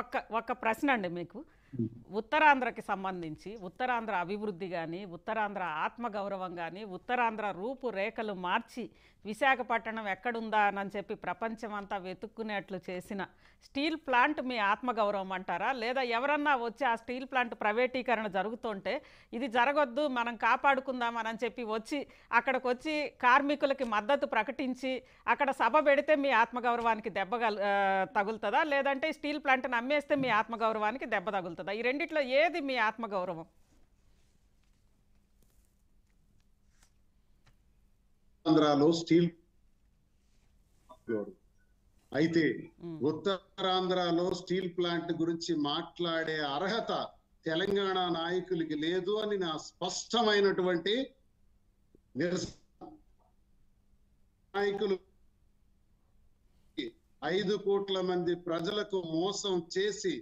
ఒక్క ఒక్క ప్రశ్న అండి మీకు. ఉత్తరాంధ్రకి సంబంధించి ఉత్తరాంధ్ర అభివృద్ధి కానీ ఉత్తరాంధ్ర ఆత్మగౌరవం కానీ ఉత్తరాంధ్ర రూపురేఖలు మార్చి విశాఖపట్నం ఎక్కడుందా అని చెప్పి ప్రపంచం అంతా వెతుక్కునేట్లు చేసిన స్టీల్ ప్లాంట్ మీ ఆత్మగౌరవం అంటారా? లేదా ఎవరన్నా వచ్చి ఆ స్టీల్ ప్లాంట్ ప్రైవేటీకరణ జరుగుతుంటే ఇది జరగొద్దు మనం కాపాడుకుందాం అని చెప్పి వచ్చి అక్కడికి వచ్చి కార్మికులకి మద్దతు ప్రకటించి అక్కడ సభ పెడితే మీ ఆత్మగౌరవానికి దెబ్బ గల- తగులుతుందా? లేదంటే స్టీల్ ప్లాంట్ని అమ్మేస్తే మీ ఆత్మగౌరవానికి దెబ్బ తగులుతుంది? ఈ రెండిట్లో ఏది మీ ఆత్మగౌరవం? ఆంధ్రాలో స్టీల్ అయితే ఉత్తరాంధ్రలో స్టీల్ ప్లాంట్ గురించి మాట్లాడే అర్హత తెలంగాణ నాయకులకి లేదు అని నా స్పష్టమైనటువంటి నాయకులు ఐదు కోట్ల మంది ప్రజలకు మోసం చేసి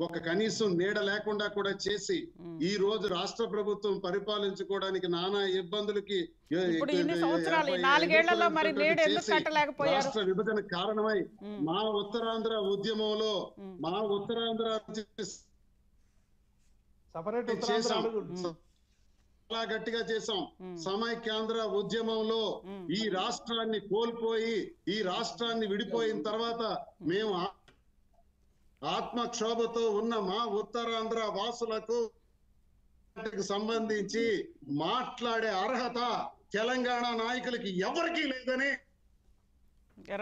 ఒక కనీసం నీడ లేకుండా కూడా చేసి. ఈ రోజు రాష్ట్ర ప్రభుత్వం పరిపాలించుకోవడానికి నానా ఇబ్బందులకి చేసి రాష్ట్ర విభజన కారణమై మా ఉత్తరాంధ్ర ఉద్యమంలో మా ఉత్తరాంధ్ర. ఉమ్, చాలా గట్టిగా చేశాం ఉమ్, సమైక్యాంధ్ర ఉద్యమంలో. ఈ రాష్ట్రాన్ని కోల్పోయి ఈ రాష్ట్రాన్ని విడిపోయిన తర్వాత మేము ఆత్మక్షోభతో ఉన్న మా ఉత్తరాంధ్ర వాసులకు సంబంధించి మాట్లాడే అర్హత తెలంగాణ నాయకులకి ఎవరికీ లేదని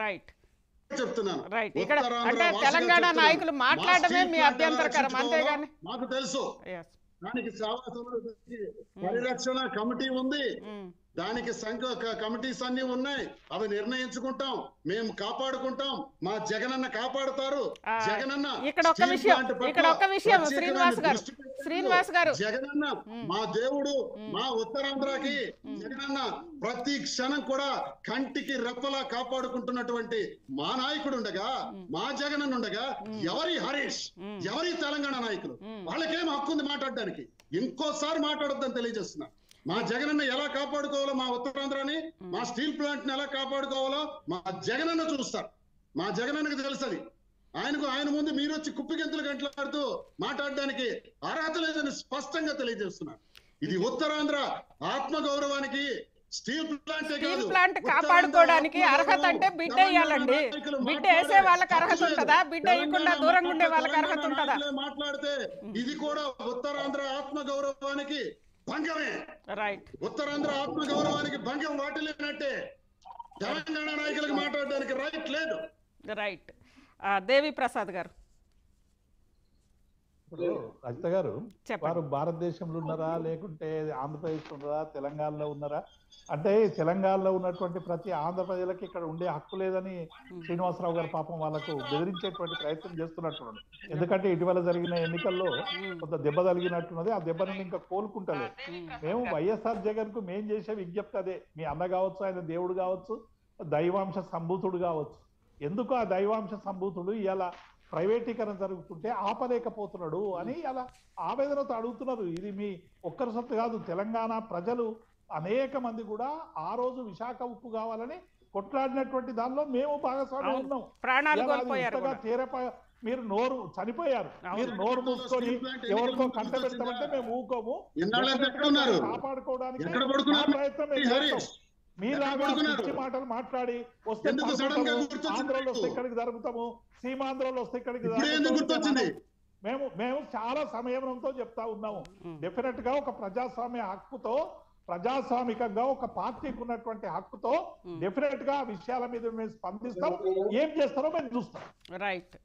రైట్ చెప్తున్నాను. రైట్ ఇక్కడ అంటే తెలంగాణ. నాయకులు మాట్లాడమే మీ అభ్యంతరకరం అంతేగాని మాకు తెలుసు. దానికి సేవా సమితి పరిరక్షణ కమిటీ ఉంది. దానికి సంఘ కమిటీస్ అన్ని ఉన్నాయి అవి నిర్ణయించుకుంటాం మేము కాపాడుకుంటాం మా జగనన్న కాపాడుతారు జగనన్న ఇక్కడ స్టీల్ విషయం, ఇక్కడ ఒక్క విషయం, శ్రీనివాస్ గారు. శ్రీనివాస్ గారు. జగనన్న మ్. దేవుడు మ్. ఉత్తరాంధ్రకి. జగనన్న ప్రతి క్షణం కూడా కంటికి రెప్పలా కాపాడుకుంటున్నటువంటి మా నాయకుడు ఉండగా మ్. జగనన్న ఉండగా. ఎవరి హరీష్. ఎవరి తెలంగాణ నాయకులు. వాళ్ళకేం హక్కు ఉంది మాట్లాడడానికి ఇంకోసారి మాట్లాడొద్దని తెలియజేస్తున్నా మా జగనన్న ఎలా కాపాడుకోవాలో మా ఉత్తరాంధ్రని మా స్టీల్ ప్లాంట్ని ఎలా కాపాడుకోవాలో మా జగనన్న చూస్తారు. మా జగనన్నకి తెలుసది. ఆయనకు ఆయన ముందు మీరు వచ్చి కుప్పిగెంతులు గంటలాడుతూ మాట్లాడడానికి అర్హత లేదని స్పష్టంగా తెలియజేస్తున్నారు. ఇది ఉత్తరాంధ్ర ఆత్మ గౌరవానికి స్టీల్ ప్లాంట్ స్టీల్ ప్లాంట్ కాపాడుకోవడానికి అర్హత అంటే బిడ్డ వేయాలండి బిడ్డ వేసే వాళ్ళకి అర్హత ఉంటుందా? బిడ్డ వేయకుండా దూరంగా ఉండే వాళ్ళకి అర్హత ఉంటుందా? మాట్లాడితే ఇది కూడా ఉత్తరాంధ్ర ఆత్మ గౌరవానికి భంగమే. రైట్ ఉత్తరాంధ్ర ఆత్మ గౌరవానికి భంగం వాటిల్లినట్టే తెలంగాణ నాయకులకు మాట్లాడడానికి రైట్ లేదు. రైట్ దేవి ప్రసాద్ గారు. రజిత గారు వారు భారతదేశంలో ఉన్నారా లేకుంటే ఆంధ్రప్రదేశ్ ఉన్నారా తెలంగాణలో ఉన్నారా? అంటే తెలంగాణలో ఉన్నటువంటి ప్రతి ఆంధ్ర ప్రజలకి ఇక్కడ ఉండే హక్కు లేదని శ్రీనివాసరావు గారు పాపం వాళ్ళకు బెదిరించేటువంటి ప్రయత్నం చేస్తున్నట్టున్నాడు ఎందుకంటే ఇటీవల జరిగిన ఎన్నికల్లో కొంత దెబ్బ తగిలినట్టున్నది. ఆ దెబ్బ నుండి ఇంకా కోలుకుంటలేదు. మేము వైఎస్ఆర్ జగన్కు మేం చేసే విజ్ఞప్తి అదే. మీ అన్న కావచ్చు ఆయన దేవుడు కావచ్చు దైవాంశ సంభూతుడు కావచ్చు. ఎందుకు ఆ దైవాంశ సంభూతుడు ఇలా ప్రైవేటీకరణ జరుగుతుంటే ఆపలేకపోతున్నాడు అని అలా ఆవేదనతో అడుగుతున్నారు. ఇది మీ ఒక్కరి సొత్తు కాదు. తెలంగాణ ప్రజలు అనేక మంది కూడా ఆ రోజు విశాఖ ఉక్కు కావాలని కొట్లాడినటువంటి దానిలో మేము భాగస్వామ్యం. ఉన్నాం ప్రాణాలు. తీరప మీరు నోరు చనిపోయారు. మీరు నోరు మూసుకొని ఎవరికో కంట పెడతామంటే మేము ఊకోము కాపాడుకోవడానికి ఎక్కడ పడుకున్నారు? మా ప్రయత్నం మేము హరీష్, చేస్తాం. మీలాగా ఎక్కడ పడుకున్నారు? పిచ్చి మాటలు మాట్లాడి వస్తే ఆంధ్రలో వస్తే? ఇక్కడికి జరుగుతాము సీమాంధ్రలో వస్తే ఇక్కడికి గుర్తొచ్చింది మేము మేము చాలా సంయమనంతో చెప్తా ఉన్నాము. డెఫినెట్గా ఒక ప్రజాస్వామ్య హక్కుతో ప్రజాస్వామికంగా ఒక పార్టీకి ఉన్నటువంటి హక్కుతో. డెఫినెట్గా ఆ విషయాల మీద మేము స్పందిస్తాం. ఏం చేస్తారో మేము చూస్తాం. రైట్.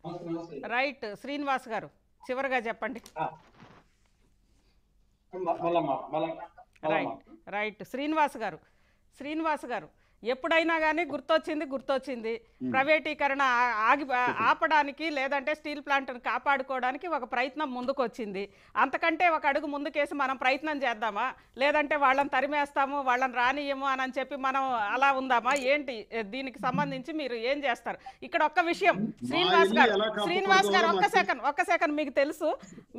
రైట్. శ్రీనివాస్ గారు చివరిగా చెప్పండి. రైట్. రైట్. శ్రీనివాస్ గారు శ్రీనివాస్ గారు ఎప్పుడైనా కానీ గుర్తొచ్చింది గుర్తొచ్చింది. ప్రైవేటీకరణ ఆగి ఆపడానికి లేదంటే స్టీల్ ప్లాంట్ను కాపాడుకోవడానికి ఒక ప్రయత్నం ముందుకు వచ్చింది అంతకంటే ఒక అడుగు ముందుకేసి మనం ప్రయత్నం చేద్దామా? లేదంటే వాళ్ళని తరిమేస్తాము వాళ్ళని రానియము అని చెప్పి మనం అలా ఉందామా? ఏంటి? దీనికి సంబంధించి మీరు ఏం చేస్తారు? ఇక్కడ ఒక్క విషయం. శ్రీనివాస్ గారు శ్రీనివాస్ గారు ఒక్క సెకండ్ ఒక్క సెకండ్ మీకు తెలుసు.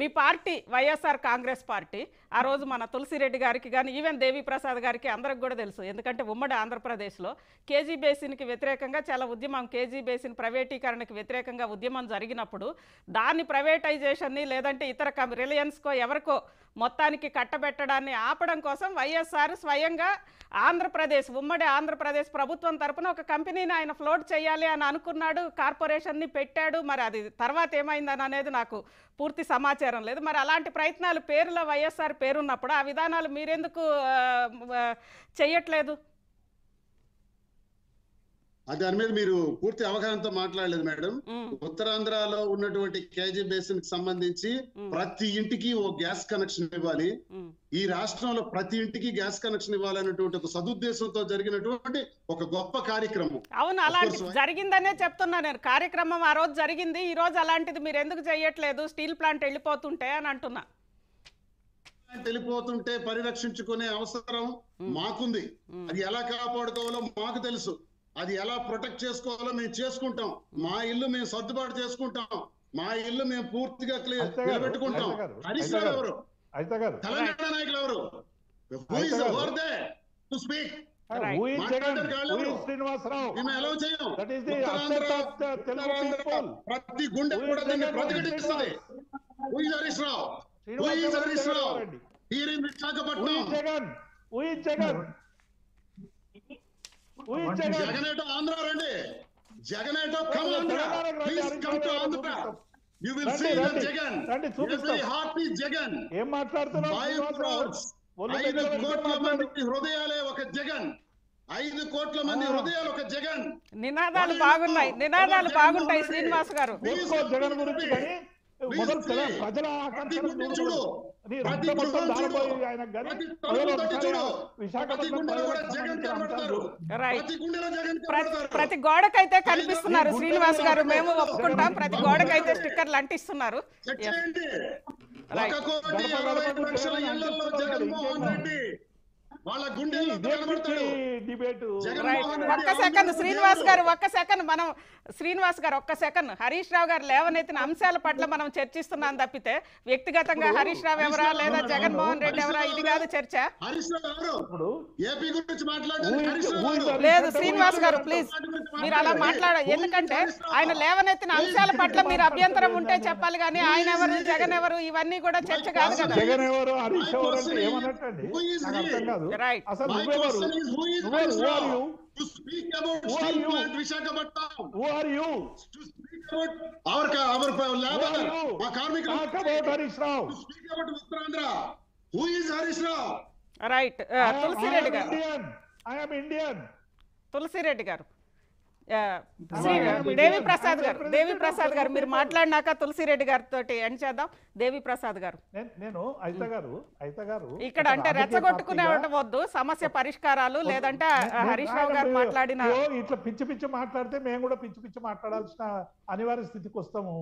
మీ పార్టీ వైఎస్ఆర్ కాంగ్రెస్ పార్టీ ఆ రోజు మన తులసిరెడ్డి గారికి కానీ ఈవెన్ దేవి ప్రసాద్ గారికి అందరికి కూడా తెలుసు. ఎందుకంటే ఉమ్మడి ఆంధ్రప్రదేశ్ ఆంధ్రప్రదేశ్లో కేజీ బేసిన్కి వ్యతిరేకంగా చాలా ఉద్యమం కేజీ బేసిన్ ప్రైవేటీకరణకి వ్యతిరేకంగా ఉద్యమం జరిగినప్పుడు దాన్ని ప్రైవేటైజేషన్ని లేదంటే ఇతర కం రిలయన్స్కో ఎవరికో మొత్తానికి కట్టబెట్టడాన్ని ఆపడం కోసం వైఎస్ఆర్ స్వయంగా ఆంధ్రప్రదేశ్ ఉమ్మడి ఆంధ్రప్రదేశ్ ప్రభుత్వం తరపున ఒక కంపెనీని ఆయన ఫ్లోట్ చేయాలి అని అనుకున్నాడు కార్పొరేషన్ని పెట్టాడు. మరి అది తర్వాత ఏమైందని అనేది నాకు పూర్తి సమాచారం లేదు. మరి అలాంటి ప్రయత్నాలు పేరులో వైఎస్ఆర్ పేరున్నప్పుడు ఆ విధానాలు మీరెందుకు చేయట్లేదు? దాని మీద మీరు పూర్తి అవగాహనతో మాట్లాడలేదు మేడం. ఉత్తరాంధ్రలో ఉన్నటువంటి కేజీ బేసిన్కి సంబంధించి ప్రతి ఇంటికి ఓ గ్యాస్ కనెక్షన్ ఇవ్వాలి. ఈ రాష్ట్రంలో ప్రతి ఇంటికి గ్యాస్ కనెక్షన్ ఇవ్వాలనేటువంటి ఒక సదుద్దేశంతో జరిగినటువంటి ఒక గొప్ప కార్యక్రమం. అవును అలాంటి జరిగిందనే చెప్తున్నా నేను. కార్యక్రమం ఆ రోజు జరిగింది. ఈ రోజు అలాంటిది మీరు ఎందుకు చెయ్యట్లేదు స్టీల్ ప్లాంట్ వెళ్ళిపోతుంటే అని అంటున్నా. వెళ్ళిపోతుంటే పరిరక్షించుకునే అవసరం మాకుంది. అది ఎలా కాపాడుకోవాలో మాకు తెలుసు. అది ఎలా ప్రొటెక్ట్ చేసుకోవాలో మేము చేసుకుంటాం. మా ఇల్లు మేము సర్దుబాటు చేసుకుంటాం. మా ఇల్లు మేము పూర్తిగా నిలబెట్టుకుంటాం. హరీష్ రావు. ఎవరు? తెలంగాణ నాయకులు ఎవరు? స్పీక్ జగన్ ప్రతి గుండె Who is కూడా దీన్ని Jagan? Who is ప్రతిఘటిస్తుంది who is Harish Rao Who is జగనేటో ఆంధ్ర రండి. జగనేటో come Andhra. Please come to Andhra. You will see the రండి. జగన్ రండి, చూపిస్తాం. ఎవ్రీ హార్ట్ ఈస్ జగన్ ఏం మాట్లాడుతున్నావు? ఐదు కోట్ల. మంది హృదయాలే ఒక జగన్. ఐదు కోట్ల మంది. హృదయాలు ఒక జగన్. నినాదాలు బాగున్నాయి? నినాదాలు బాగుంటాయి శ్రీనివాస్ గారు. జగన్ గురించి మొదలు. ప్రజల ప్రతి చూడు. గోడకైతే కనిపిస్తున్నారు. శ్రీనివాస్ గారు మేము ఒప్పుకుంటాం. ప్రతి గోడకైతే స్టిక్కర్లు అంటిస్తున్నారు. ఒక కోటి లక్షల ఇళ్ళలో. జగన్మోహన్ రెడ్డి. వాళ్ళ గుండెల్లో డిబేట్. ఒక్క సెకండ్ శ్రీనివాస్ గారు ఒక్క సెకండ్ మనం శ్రీనివాస్ గారు ఒక్క సెకండ్. హరీష్ రావు గారు లేవనెత్తిన అంశాల పట్ల మనం చర్చిస్తున్నాం తప్పితే వ్యక్తిగతంగా హరీష్ రావు ఎవరా లేదా జగన్మోహన్ రెడ్డి ఎవరా? ఇది కాదు చర్చ. లేదు? శ్రీనివాస్ గారు ప్లీజ్. మీరు అలా మాట్లాడ ఎందుకంటే ఆయన లేవనెత్తిన అంశాల పట్ల మీరు అభ్యంతరం ఉంటే చెప్పాలి. కానీ ఆయన ఎవరు జగన్ ఎవరు? ఇవన్నీ కూడా చర్చ కాదు కదా. జగన్ ఎవరు? హరీష్ ఎవరు? అంటే ఏమన్నట్టండి? అర్థం? కాదు. రైట్ అసలు తులసిరెడ్డి గారు తులసిరెడ్డి గారు దేవి ప్రసాద్ గారు దేవి ప్రసాద్ గారు మీరు. మాట్లాడినాక తులసిరెడ్డి గారితో ఎండ్ చేద్దాం? దేవి ప్రసాద్ గారు. నేను- అయిత గారు అయిత గారు. ఇక్కడ అంటే రెచ్చగొట్టుకునే వద్దు సమస్య పరిష్కారాలు లేదంటే హరీష్ రావు గారు మాట్లాడిన ఇట్లా పిచ్చి పిచ్చి మాట్లాడితే మేము కూడా పిచ్చి పిచ్చి మాట్లాడాల్సిన అనివార్య స్థితికి వస్తాము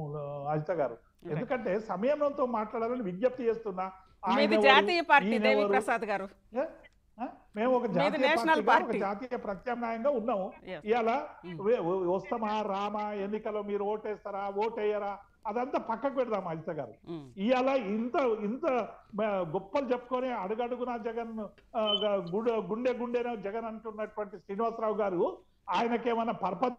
అజిత గారు. ఎందుకంటే సంయమనంతో మాట్లాడాలని విజ్ఞప్తి చేస్తున్నా జాతీయ పార్టీ దేవి? ప్రసాద్ గారు? మేము ఒక జాతీయ నేషనల్ పార్టీగా, ఒక పార్టీ. జాతీయ ప్రత్యామ్నాయంగా ఉన్నాము. ఇవాళ వ- వస్తామా రామా ఎన్నికల్లో మీరు ఓటేస్తారా ఓటేయరా అదంతా పక్కకు పెడదాం అజిత గారు. ఉమ్, ఇవాళ ఇంత ఇంత గొప్పలు చెప్పుకొని అడుగడుగునా జగన్ గుండె గుండెన జగన్ అంటున్నటువంటి శ్రీనివాసరావు గారు ఆయనకేమన్నా పర్పస్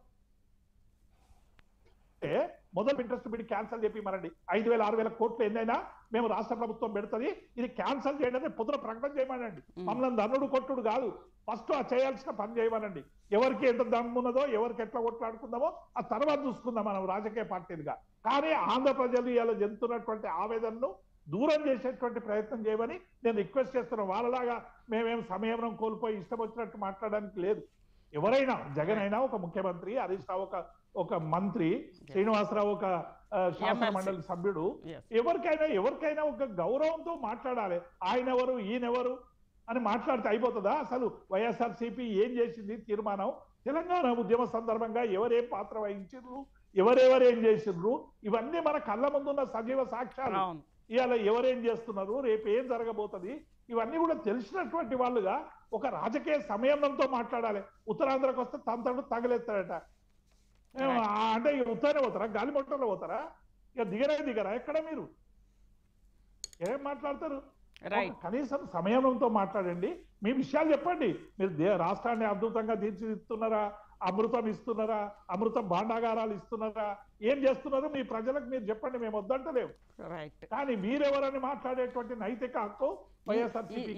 మొదలు ఇంట్రెస్ట్ పెట్టి క్యాన్సిల్ చెప్పిమనండి ఐదు వేల ఆరు వేల కోట్లు ఎన్నైనా మేము రాష్ట్ర ప్రభుత్వం పెడుతుంది. ఇది క్యాన్సిల్ చేయడానికి పొద్దున ప్రకటన చేయమనండి. మమ్మల్ని ధనుడు కొట్టుడు కాదు. ఫస్ట్ ఆ చేయాల్సిన పని చేయమనండి. ఎవరికి ఎంత దమ్ము ఉన్నదో ఎవరికి ఎట్లా కొట్లాడుకుందామో ఆ తర్వాత చూసుకుందాం మనం రాజకీయ పార్టీలుగా. కానీ ఆంధ్ర ప్రజలు ఇలా చెందుతున్నటువంటి ఆవేదనను దూరం చేసేటువంటి ప్రయత్నం చేయమని నేను రిక్వెస్ట్ చేస్తున్నాను వాళ్ళలాగా మేమేం సమయం కోల్పోయి ఇష్టం వచ్చినట్టు మాట్లాడడానికి లేదు. ఎవరైనా జగన్ అయినా ఒక ముఖ్యమంత్రి హరీష్ రావు ఒక ఒక మంత్రి శ్రీనివాసరావు ఒక శాసన. మండలి సభ్యుడు. ఎవరికైనా ఎవరికైనా ఒక గౌరవంతో మాట్లాడాలి. ఆయన ఎవరు ఈయనెవరు అని మాట్లాడితే అయిపోతుందా? అసలు వైఎస్ఆర్ ఏం చేసింది తీర్మానం? తెలంగాణ ఉద్యమ సందర్భంగా ఎవరేం పాత్ర వహించారు ఎవరెవరు ఏం చేసిండ్రు ఇవన్నీ మన కళ్ళ ముందున్న సజీవ సాక్ష్యాలు. ఇవాళ ఎవరేం చేస్తున్నారు? రేపు ఏం జరగబోతుంది? ఇవన్నీ కూడా తెలిసినటువంటి వాళ్ళుగా ఒక రాజకీయ సమయంతో మాట్లాడాలి. ఉత్తరాంధ్రకు వస్తే తంతడు తగలెత్తాడట. అంటే ఇక ఉత్తరానే పోతారా? గాలి మొట్టలో పోతారా? ఇక దిగరే దిగరా? ఎక్కడ మీరు? ఏం మాట్లాడతారు? కనీసం సమయంతో మాట్లాడండి. మీ విషయాలు చెప్పండి. మీరు రాష్ట్రాన్ని అద్భుతంగా తీర్చిదిద్దుతున్నారా? అమృతం ఇస్తున్నారా? అమృతం భాండాగారాలు ఇస్తున్నారా? ఏం చేస్తున్నారు? మీ ప్రజలకు మీరు చెప్పండి. మేము వద్దంటలేము. కానీ మీరెవరని మాట్లాడేటువంటి నైతిక హక్కు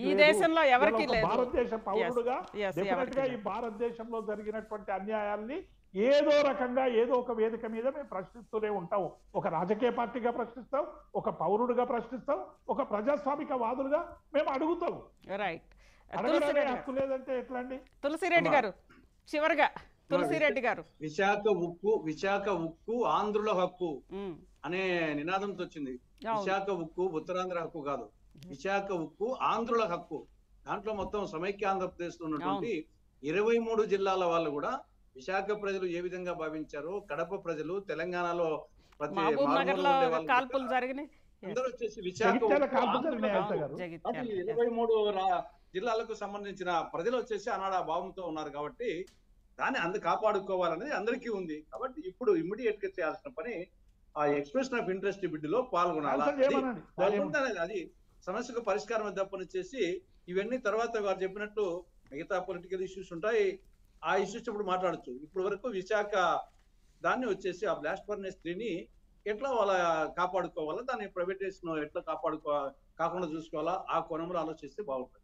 ఈ. దేశంలో ఎవరికీ. భారతదేశ పౌరుడుగా డెఫినెట్గా ఈ. భారతదేశంలో జరిగినటువంటి అన్యాయాల్ని ఏదో రకంగా ఏదో ఒక వేదిక మీద మేము ప్రశ్నిస్తూనే ఉంటాం ఒక రాజకీయ పార్టీగా ప్రశ్నిస్తాం ఒక పౌరుడుగా ప్రశ్నిస్తాం ఒక ప్రజాస్వామిక వాదులుగా మేము అడుగుతాం. రైట్ హక్కు లేదంటే ఎట్లా అండి తులసిరెడ్డి గారు చివరిగా తులసిరెడ్డి గారు. విశాఖ ఉక్కు విశాఖ ఉక్కు ఆంధ్రుల హక్కు అనే నినాదంతో వచ్చింది. విశాఖ ఉక్కు ఉత్తరాంధ్ర హక్కు కాదు. విశాఖ ఉక్కు ఆంధ్రుల హక్కు. దాంట్లో మొత్తం సమైక్య ఆంధ్రప్రదేశ్లో ఉన్నటువంటి ఇరవై మూడు జిల్లాల వాళ్ళు కూడా విశాఖ ప్రజలు ఏ విధంగా భావించారో కడప ప్రజలు తెలంగాణలో కాల్పులు జరిగినాయి. అందరూ వచ్చేసి విశాఖ ఇరవై మూడు జిల్లాలకు సంబంధించిన ప్రజలు వచ్చేసి ఆనాడు ఆ భావంతో ఉన్నారు కాబట్టి దాన్ని అందు కాపాడుకోవాలనేది అందరికీ ఉంది. కాబట్టి ఇప్పుడు ఇమ్మీడియట్గా చేయాల్సిన పని ఆ ఎక్స్ప్రెషన్ ఆఫ్ ఇంట్రెస్ట్ బిడ్డులో పాల్గొనాలి? అది సమస్యకు పరిష్కారం తప్పనిచ్చేసి ఇవన్నీ తర్వాత వారు చెప్పినట్టు మిగతా పొలిటికల్ ఇష్యూస్ ఉంటాయి. ఆ ఇష్యూస్ ఇప్పుడు మాట్లాడచ్చు. ఇప్పుడు వరకు విశాఖ దాన్ని వచ్చేసి ఆ బ్లాస్ట్ ఫర్నెస్ త్రీని ఎట్లా వాళ్ళ కాపాడుకోవాలా? దాన్ని ప్రైవేటైజేషన్ ఎట్లా కాపాడుకో కాకుండా చూసుకోవాలా? ఆ కోణంలో ఆలోచిస్తే బాగుంటుంది.